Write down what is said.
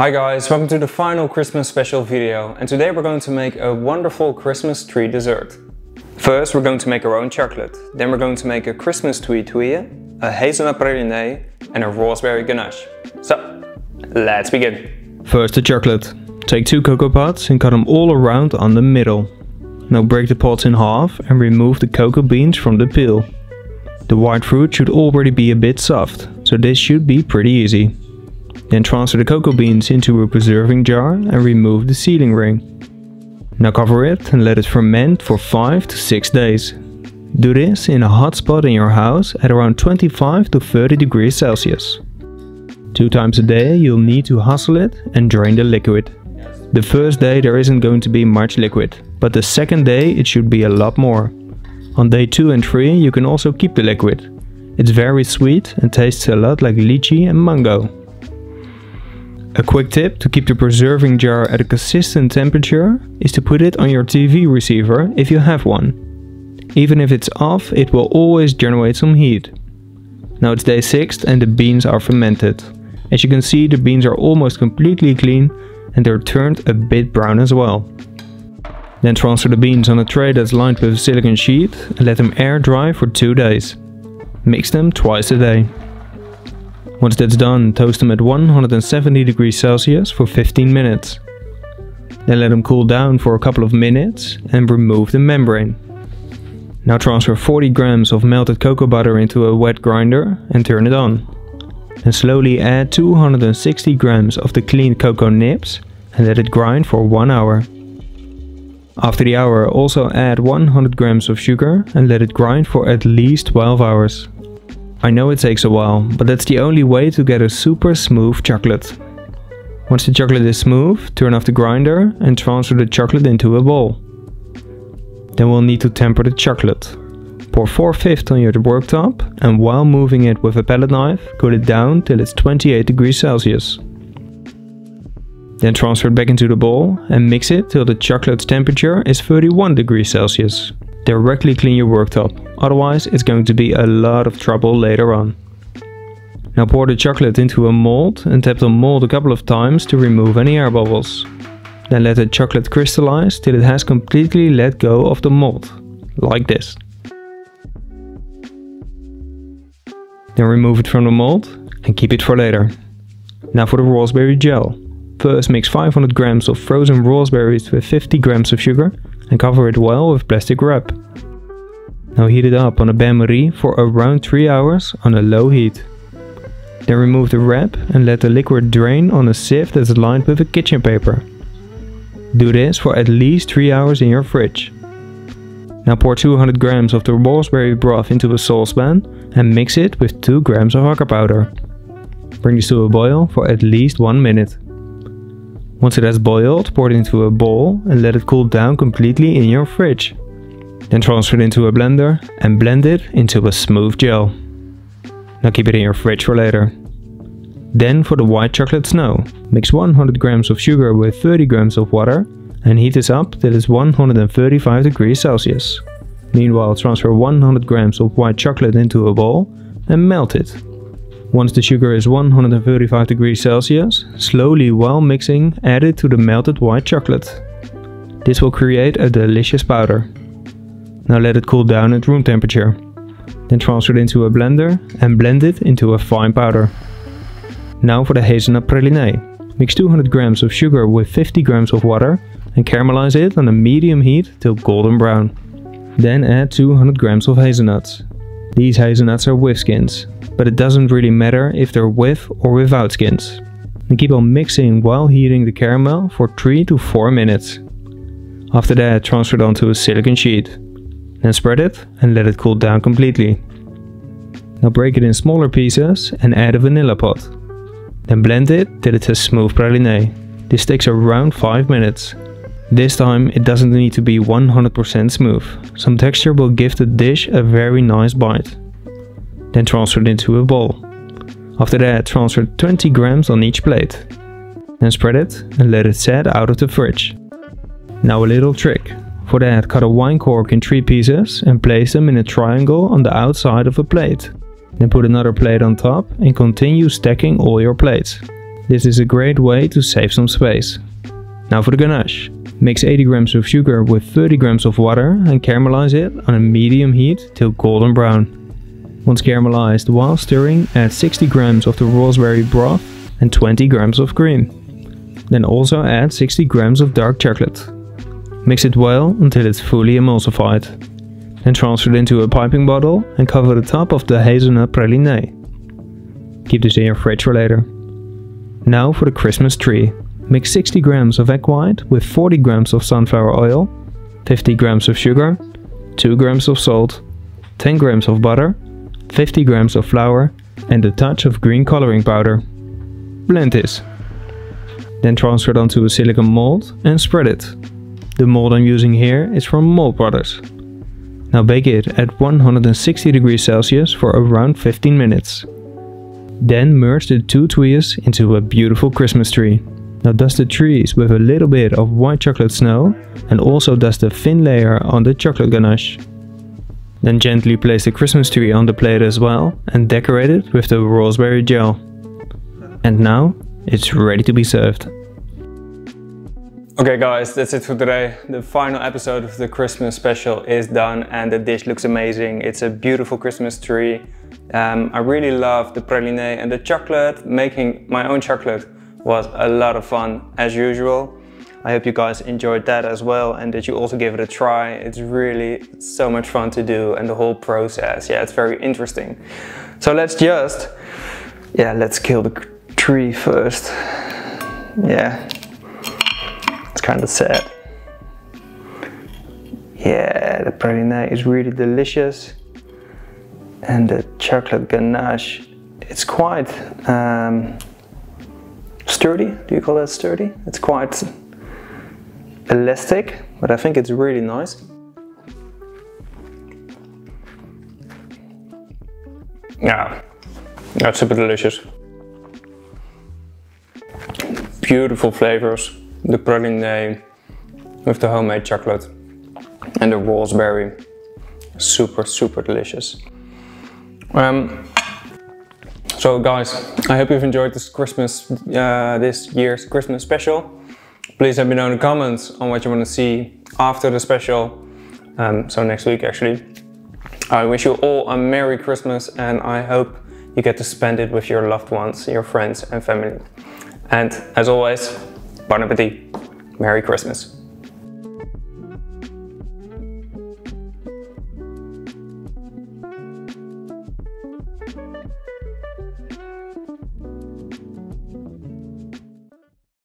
Hi guys, welcome to the final Christmas special video and today we're going to make a wonderful Christmas tree dessert. First we're going to make our own chocolate, then we're going to make a Christmas tree tuile, a hazelnut praline and a raspberry ganache. So, let's begin. First the chocolate. Take two cocoa pods and cut them all around on the middle. Now break the pods in half and remove the cocoa beans from the peel. The white fruit should already be a bit soft, so this should be pretty easy. Then transfer the cocoa beans into a preserving jar and remove the sealing ring. Now cover it and let it ferment for 5 to 6 days. Do this in a hot spot in your house at around 25 to 30 degrees Celsius. Two times a day you'll need to hustle it and drain the liquid. The first day there isn't going to be much liquid, but the second day it should be a lot more. On day 2 and 3 you can also keep the liquid. It's very sweet and tastes a lot like lychee and mango. A quick tip to keep the preserving jar at a consistent temperature is to put it on your TV receiver if you have one. Even if it's off, it will always generate some heat. Now it's day 6 and the beans are fermented. As you can see the beans are almost completely clean and they're turned a bit brown as well. Then transfer the beans on a tray that's lined with a silicone sheet and let them air dry for 2 days. Mix them twice a day. Once that's done, toast them at 170 degrees Celsius for 15 minutes. Then let them cool down for a couple of minutes and remove the membrane. Now transfer 40 grams of melted cocoa butter into a wet grinder and turn it on. And slowly add 260 grams of the cleaned cocoa nibs and let it grind for 1 hour. After the hour also add 100 grams of sugar and let it grind for at least 12 hours. I know it takes a while, but that's the only way to get a super smooth chocolate. Once the chocolate is smooth, turn off the grinder and transfer the chocolate into a bowl. Then we'll need to temper the chocolate. Pour 4 fifths on your worktop and while moving it with a palette knife, cool it down till it's 28 degrees Celsius. Then transfer it back into the bowl and mix it till the chocolate's temperature is 31 degrees Celsius. Directly clean your worktop, otherwise it's going to be a lot of trouble later on. Now pour the chocolate into a mold and tap the mold a couple of times to remove any air bubbles. Then let the chocolate crystallize till it has completely let go of the mold, like this. Then remove it from the mold and keep it for later. Now for the raspberry gel. First mix 500 grams of frozen raspberries with 50 grams of sugar and cover it well with plastic wrap. Now heat it up on a bain-marie for around 3 hours on a low heat. Then remove the wrap and let the liquid drain on a sieve that's lined with a kitchen paper. Do this for at least 3 hours in your fridge. Now pour 200 grams of the raspberry broth into a saucepan and mix it with 2 grams of agar powder. Bring this to a boil for at least 1 minute. Once it has boiled, pour it into a bowl and let it cool down completely in your fridge. Then transfer it into a blender and blend it into a smooth gel. Now keep it in your fridge for later. Then for the white chocolate snow, mix 100 grams of sugar with 30 grams of water and heat this up till it's 135 degrees Celsius. Meanwhile transfer 100 grams of white chocolate into a bowl and melt it once the sugar is 135 degrees Celsius, slowly while mixing add it to the melted white chocolate. This will create a delicious powder. Now let it cool down at room temperature. Then transfer it into a blender and blend it into a fine powder. Now for the hazelnut praline. Mix 200 grams of sugar with 50 grams of water and caramelize it on a medium heat till golden brown. Then add 200 grams of hazelnuts. These hazelnuts are with skins, but it doesn't really matter if they're with or without skins. And keep on mixing while heating the caramel for 3 to 4 minutes. After that transfer it onto a silicon sheet. Then spread it and let it cool down completely. Now break it in smaller pieces and add a vanilla pot. Then blend it till it has smooth praline. This takes around 5 minutes. This time it doesn't need to be 100% smooth. Some texture will give the dish a very nice bite then transfer it into a bowl. After that, transfer 20 grams on each plate. Then spread it and let it set out of the fridge. Now a little trick. For that, cut a wine cork in 3 pieces and place them in a triangle on the outside of a plate. Then put another plate on top and continue stacking all your plates. This is a great way to save some space. Now for the ganache. Mix 80 grams of sugar with 30 grams of water and caramelize it on a medium heat till golden brown. Once caramelized, while stirring, add 60 grams of the raspberry broth and 20 grams of cream. Then also add 60 grams of dark chocolate. Mix it well until it's fully emulsified. Then transfer it into a piping bottle and cover the top of the hazelnut praline. Keep this in your fridge for later. Now for the Christmas tree. Mix 60 grams of egg white with 40 grams of sunflower oil, 50 grams of sugar, 2 grams of salt, 10 grams of butter, 50 grams of flour and a touch of green coloring powder. Blend this. Then transfer it onto a silicone mold and spread it. The mold I'm using here is from Mold Brothers. Now bake it at 160 degrees Celsius for around 15 minutes. Then merge the two tuiles into a beautiful Christmas tree. Now dust the trees with a little bit of white chocolate snow and also dust a thin layer on the chocolate ganache. Then gently place the Christmas tree on the plate as well and decorate it with the raspberry gel. And now it's ready to be served. Okay guys, that's it for today. The final episode of the Christmas special is done and the dish looks amazing. It's a beautiful Christmas tree. Um, I really love the praline and the chocolate. Making my own chocolate was a lot of fun as usual. I hope you guys enjoyed that as well and that you also give it a try. It's really so much fun to do and the whole process, yeah, it's very interesting. So let's just, yeah, let's kill the tree first. Yeah, it's kind of sad. Yeah, the praline is really delicious. And the chocolate ganache, it's quite, um, sturdy. Do you call that sturdy? It's quite elastic, but I think it's really nice. Yeah, that's super delicious. Beautiful flavors. The praline with the homemade chocolate and the raspberry. Super, super delicious. Um, so guys, I hope you've enjoyed this Christmas, uh, this year's Christmas special. Please let me know in the comments on what you want to see after the special. Um, so next week actually. I wish you all a Merry Christmas and I hope you get to spend it with your loved ones, your friends and family. And as always, bon appetit, Merry Christmas.